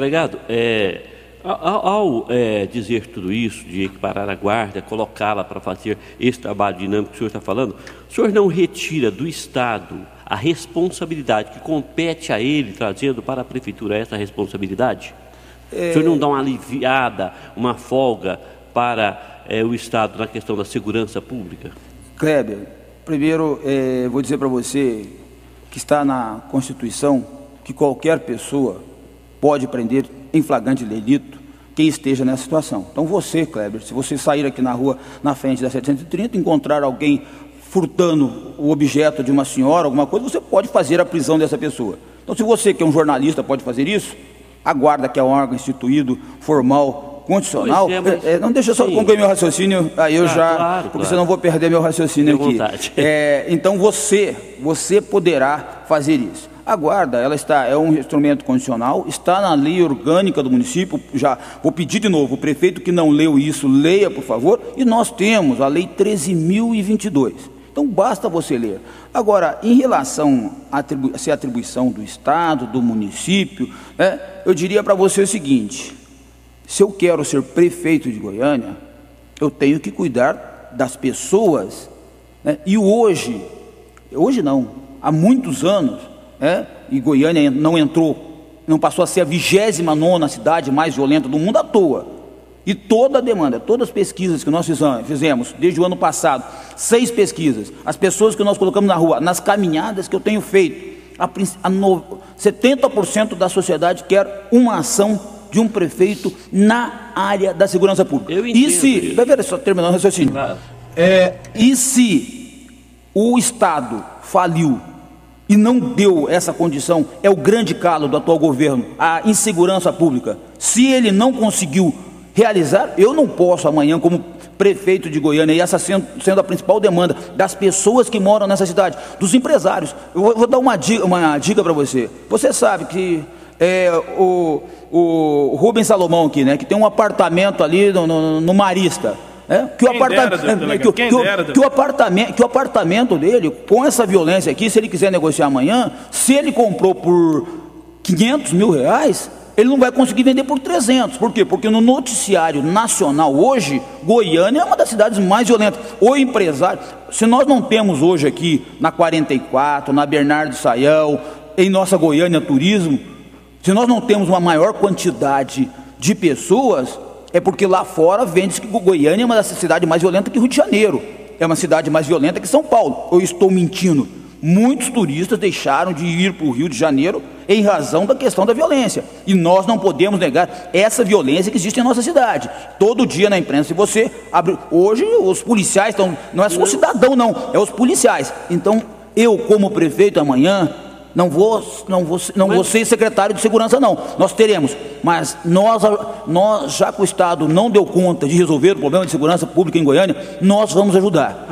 Delegado, é, ao, ao é, dizer tudo isso, de equiparar a guarda, colocá-la para fazer esse trabalho dinâmico que o senhor está falando, o senhor não retira do Estado a responsabilidade que compete a ele, trazendo para a Prefeitura essa responsabilidade? É... O senhor não dá uma aliviada, uma folga para é, o Estado na questão da segurança pública? Kleber, primeiro é, vou dizer para você que está na Constituição que qualquer pessoa pode prender em flagrante delito quem esteja nessa situação. Então você, Kleber, se você sair aqui na rua, na frente da 730, encontrar alguém furtando o objeto de uma senhora, alguma coisa, você pode fazer a prisão dessa pessoa. Então se você que é um jornalista pode fazer isso, a guarda que é um órgão instituído, formal, condicional, é, mas... é, não deixa eu só concluir meu raciocínio, aí eu ah, já, claro, porque claro. senão vou perder meu raciocínio aqui. É, então você, você poderá fazer isso. A guarda, ela está, é um instrumento condicional, está na lei orgânica do município, já vou pedir de novo, o prefeito que não leu isso, leia, por favor, e nós temos a lei 13.022. Então basta você ler. Agora, em relação a atribu ser atribuição do Estado, do município, né, eu diria para você o seguinte: se eu quero ser prefeito de Goiânia, eu tenho que cuidar das pessoas. Né, e hoje, hoje não, há muitos anos, é? e Goiânia não entrou, não passou a ser a 29 cidade mais violenta do mundo à toa. E toda a demanda, todas as pesquisas que nós fizemos desde o ano passado, seis pesquisas, as pessoas que nós colocamos na rua, nas caminhadas que eu tenho feito, a, a no, 70% da sociedade quer uma ação de um prefeito na área da segurança pública. Eu entendo, e se, vai ver só terminando o raciocínio. Claro. É, e se o Estado faliu e não deu essa condição, é o grande calo do atual governo, a insegurança pública. Se ele não conseguiu realizar, eu não posso amanhã, como prefeito de Goiânia, e essa sendo, a principal demanda das pessoas que moram nessa cidade, dos empresários. Eu vou, vou dar uma dica, uma dica para você. Você sabe que é, o, o Rubens Salomão aqui, né, que tem um apartamento ali no, no, no Marista. É? Que, o apartamento, que, que, que, o apartamento, que o apartamento dele, com essa violência aqui, se ele quiser negociar amanhã, se ele comprou por 500 mil reais, ele não vai conseguir vender por 300. Por quê? Porque no noticiário nacional hoje, Goiânia é uma das cidades mais violentas. O empresário, se nós não temos hoje aqui na 44, na Bernardo Saião, em nossa Goiânia Turismo, se nós não temos uma maior quantidade de pessoas, é porque lá fora vende que Goiânia é uma das cidades mais violentas que Rio de Janeiro. É uma cidade mais violenta que São Paulo. Eu estou mentindo. Muitos turistas deixaram de ir para o Rio de Janeiro em razão da questão da violência. E nós não podemos negar essa violência que existe em nossa cidade. Todo dia na imprensa, se você abre. Hoje os policiais estão. Não é só o cidadão, não, é os policiais. Então, eu, como prefeito, amanhã, não vou, não vou, não vou ser secretário de segurança, não. Nós teremos. Mas nós, nós, já que o Estado não deu conta de resolver o problema de segurança pública em Goiânia, nós vamos ajudar.